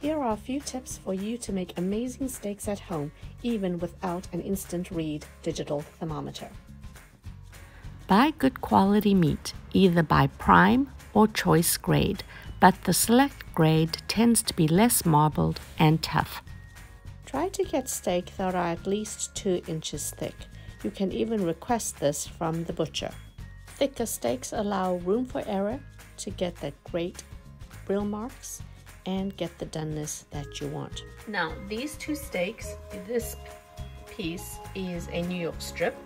Here are a few tips for you to make amazing steaks at home, even without an instant read digital thermometer. Buy good quality meat, either by prime or choice grade, but the select grade tends to be less marbled and tough. Try to get steak that are at least 2 inches thick. You can even request this from the butcher. Thicker steaks allow room for error to get the great grill marks and get the doneness that you want. Now, these two steaks, this piece is a New York strip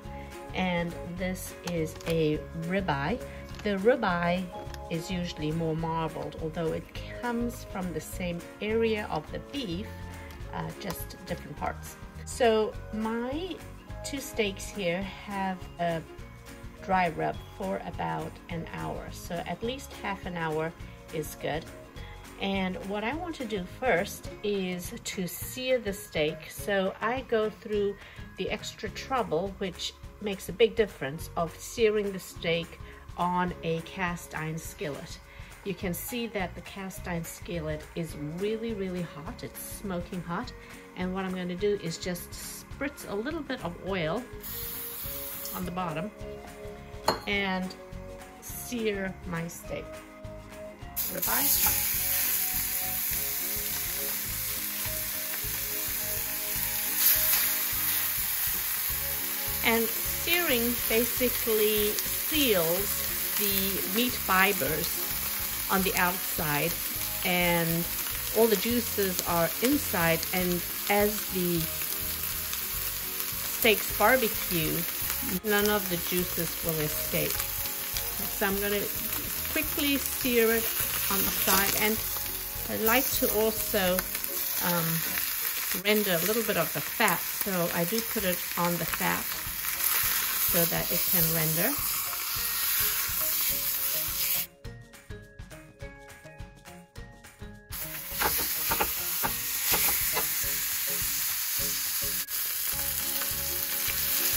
and this is a ribeye. The ribeye is usually more marbled, although it comes from the same area of the beef, uh, just different parts. So my two steaks here have a dry rub for about an hour. So at least half an hour is good. And what I want to do first is to sear the steak. So I go through the extra trouble, which makes a big difference, of searing the steak on a cast iron skillet. You can see that the cast iron skillet is really, really hot. It's smoking hot. And what I'm going to do is just spritz a little bit of oil on the bottom and sear my steak. Ribeye. And searing basically seals the meat fibers on the outside and all the juices are inside and as the steaks barbecue none of the juices will escape. So I'm going to quickly sear it on the side and I like to also um, render a little bit of the fat. So I do put it on the fat so that it can render.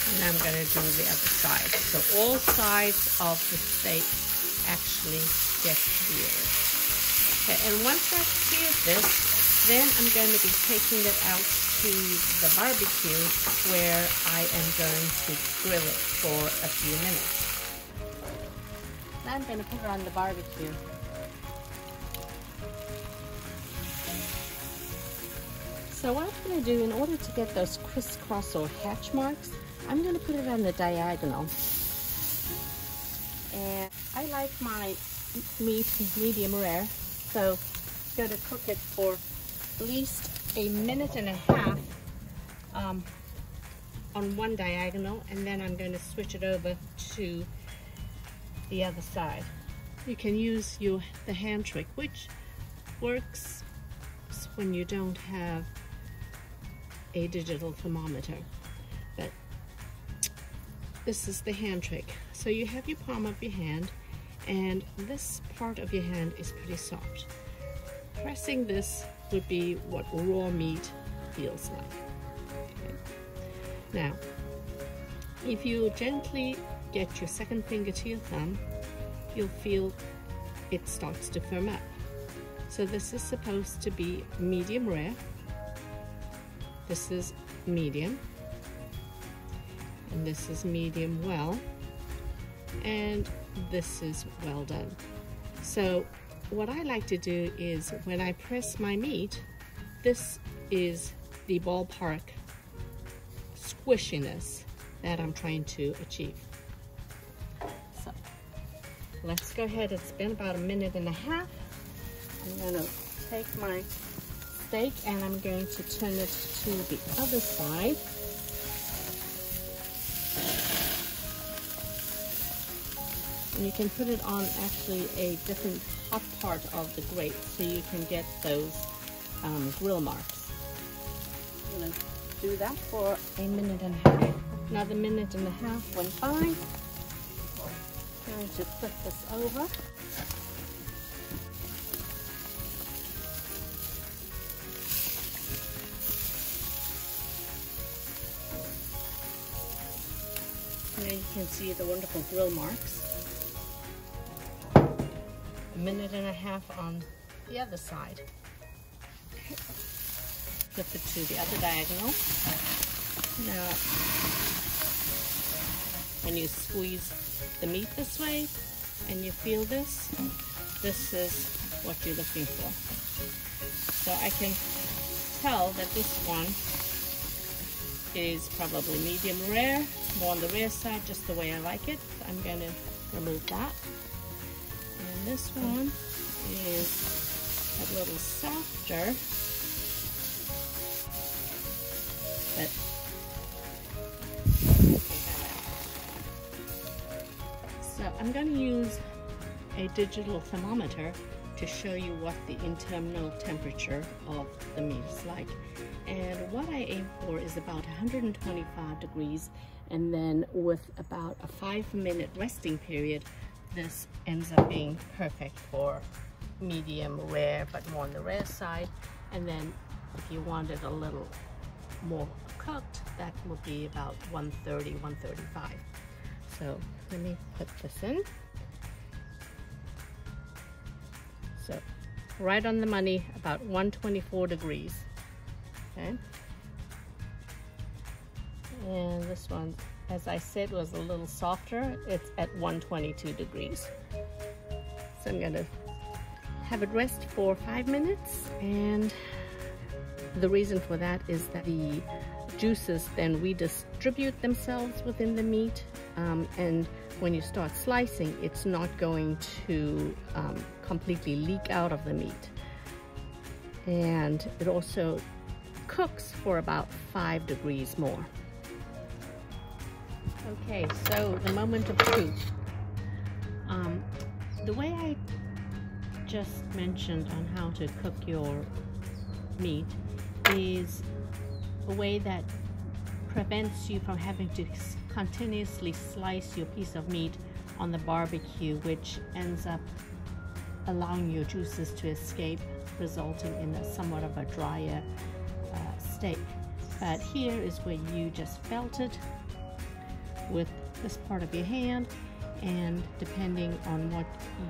And I'm going to do the other side. So all sides of the steak actually get seared. Okay, and once I've seared this, then I'm going to be taking it out to the barbecue where I am going to grill it for a few minutes. Now I'm going to put it on the barbecue. So what I'm going to do in order to get those crisscross or hatch marks, I'm going to put it on the diagonal. And I like my meat medium rare, so I'm going to cook it for least a minute and a half um, on one diagonal and then I'm going to switch it over to the other side. You can use your the hand trick which works when you don't have a digital thermometer but this is the hand trick. So you have your palm of your hand and this part of your hand is pretty soft. Pressing this would be what raw meat feels like. Okay. Now, if you gently get your second finger to your thumb, you'll feel it starts to firm up. So this is supposed to be medium rare. This is medium. And this is medium well. And this is well done. So what I like to do is when I press my meat, this is the ballpark squishiness that I'm trying to achieve. So let's go ahead. It's been about a minute and a half. I'm gonna take my steak and I'm going to turn it to the other side. And you can put it on actually a different hot part of the grate so you can get those um, grill marks. I'm going to do that for a minute and a half. Another minute and a half went by. I'm going to flip this over. There you can see the wonderful grill marks a minute and a half on the other side. flip it to the other diagonal. Now, when you squeeze the meat this way and you feel this, this is what you're looking for. So I can tell that this one is probably medium rare, more on the rare side, just the way I like it. I'm going to remove that. This one is a little softer, but so I'm going to use a digital thermometer to show you what the internal temperature of the meat is like. And what I aim for is about 125 degrees and then with about a five minute resting period, this ends up being perfect for medium rare, but more on the rare side. And then if you want it a little more cooked, that will be about 130, 135. So let me put this in. So right on the money, about 124 degrees. Okay. And this one, as I said, was a little softer. It's at 122 degrees. So I'm gonna have it rest for five minutes. And the reason for that is that the juices then redistribute themselves within the meat. Um, and when you start slicing, it's not going to um, completely leak out of the meat. And it also cooks for about five degrees more. Okay, so the moment of truth. Um, the way I just mentioned on how to cook your meat is a way that prevents you from having to continuously slice your piece of meat on the barbecue, which ends up allowing your juices to escape, resulting in a somewhat of a drier uh, steak. But here is where you just felt it with this part of your hand and depending on what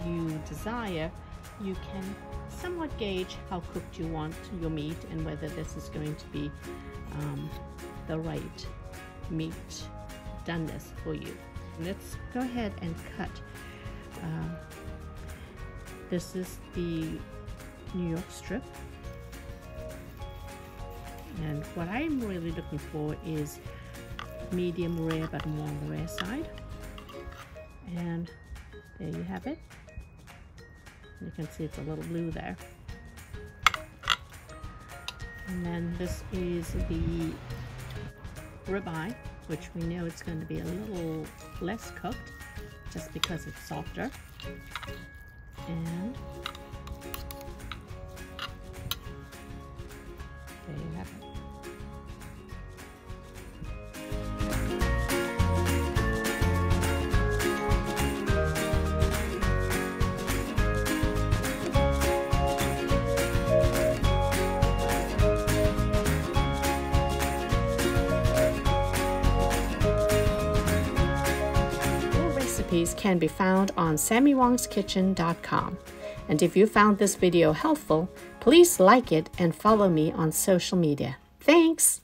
you desire you can somewhat gauge how cooked you want your meat and whether this is going to be um, the right meat doneness for you. Let's go ahead and cut. Uh, this is the New York strip and what I'm really looking for is medium rare but more on the rare side. And there you have it. You can see it's a little blue there. And then this is the ribeye which we know it's going to be a little less cooked just because it's softer. And there you have it recipes can be found on sammywongsKitchen.com. And if you found this video helpful, please like it and follow me on social media. Thanks!